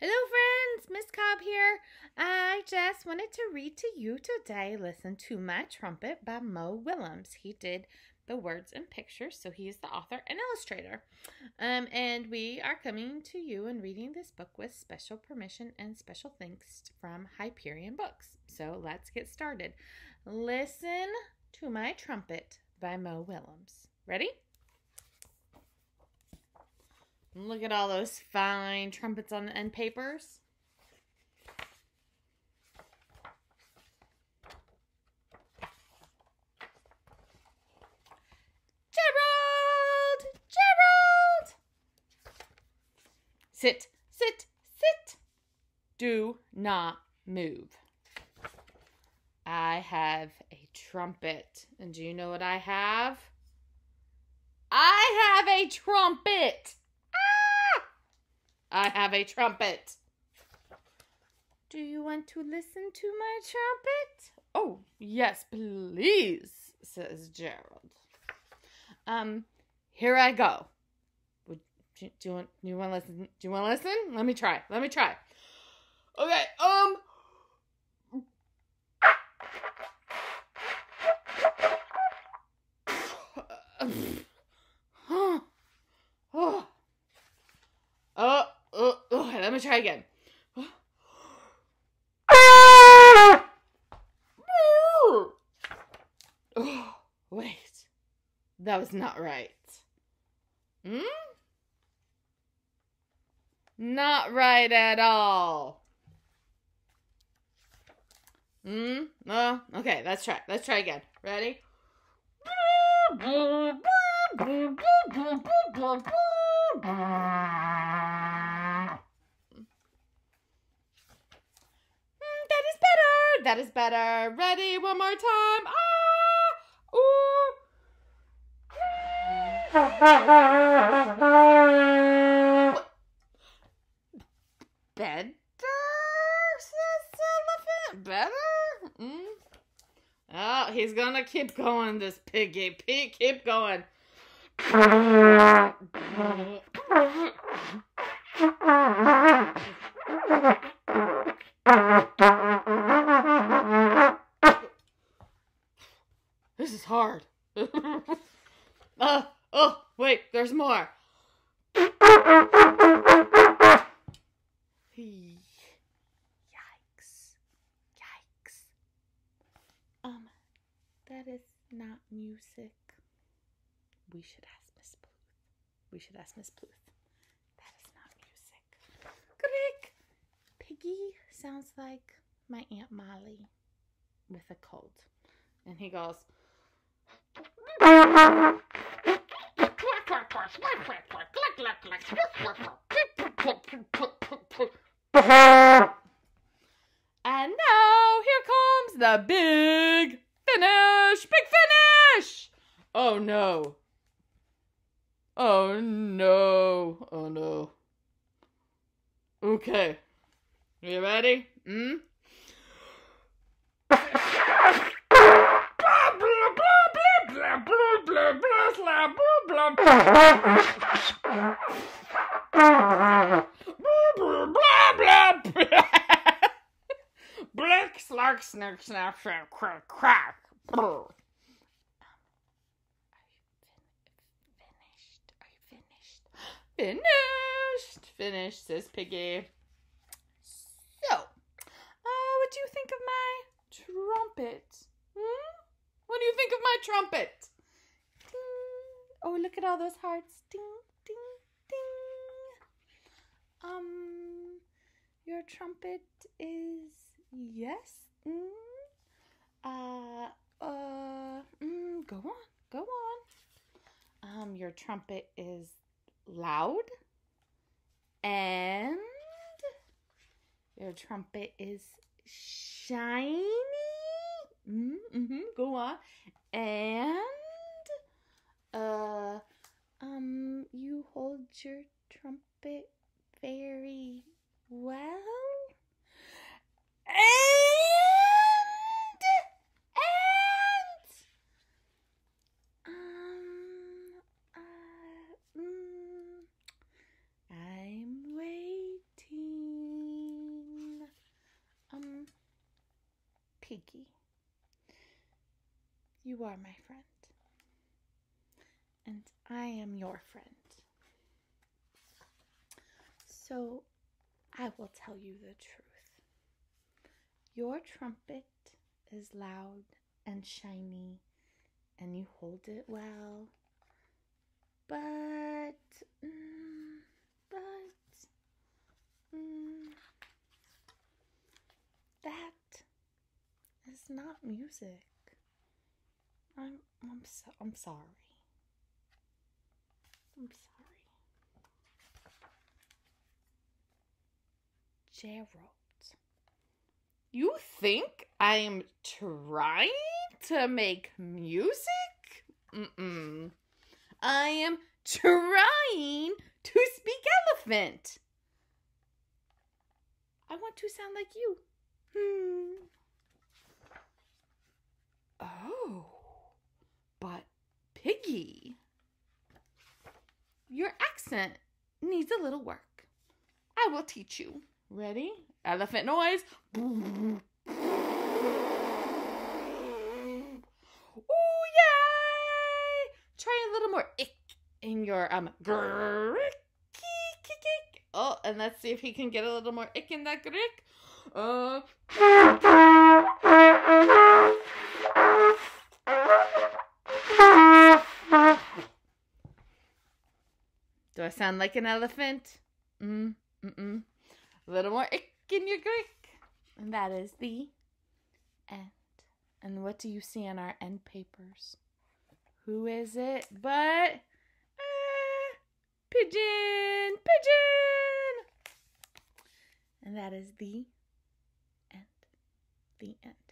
Hello, friends. Miss Kalb here. I just wanted to read to you today. Listen to My Trumpet by Mo Willems. He did the words and pictures, so he is the author and illustrator. Um, and we are coming to you and reading this book with special permission and special thanks from Hyperion Books. So let's get started. Listen to My Trumpet by Mo Willems. Ready? Look at all those fine trumpets on the end papers. Gerald! Gerald! Sit, sit, sit. Do not move. I have a trumpet. And do you know what I have? I have a trumpet. I have a trumpet. Do you want to listen to my trumpet? Oh, yes, please, says Gerald. Um, here I go. Would do, do you want do you want to listen? Do you want to listen? Let me try. Let me try. Okay. Um. oh. Oh. Oh, me try again. Oh, wait. That was not right. Hmm? Not right at all. Hmm? Oh, okay, let's try. Let's try again. Ready? That is better. Ready? One more time. Ah! Ooh. Better, says elephant. Better? Mm. Oh, he's gonna keep going, this piggy. Pig, keep going. Uh, oh, wait, there's more. Yikes. Yikes. Um, that is not music. We should ask Miss Bluth. We should ask Miss Bluth. That is not music. Crick. Piggy sounds like my Aunt Molly with a cold. And he goes, and now here comes the big finish! Big finish! Oh no. Oh no. Oh no. Okay. Are You ready? Hmm? Blick, slark, snark, snap, snap, crack, crack. Finished? Are finished? Finished! Finished, says Piggy. So, uh, what do you think of my trumpet? Hmm? What do you think of my trumpet? Ding. Oh, look at all those hearts. Ding, ding, ding. Um, your trumpet is yes. Mm. Uh, uh, mm, go on, go on. Um, your trumpet is loud and your trumpet is shiny. Mm, mm-hmm, Go on. And hold your trumpet very well. And, and, um, uh, mm, I'm waiting. Um, Piggy, you are my friend, and I am your friend. So I will tell you the truth. Your trumpet is loud and shiny, and you hold it well. But, mm, but, mm, that is not music. I'm, I'm, so, I'm sorry. I'm sorry. Gerald. You think I'm trying to make music? Mm-mm. I am trying to speak elephant. I want to sound like you. Hmm. Oh, but Piggy, your accent needs a little work. I will teach you. Ready? Elephant noise. Ooh, yay! Try a little more ick in your um grrr. Oh, and let's see if he can get a little more ick in that. Uh. Do I sound like an elephant? Mm, mm-mm. A little more ick in your Greek. And that is the end. And what do you see on our end papers? Who is it but ah, pigeon, pigeon? And that is the end. The end.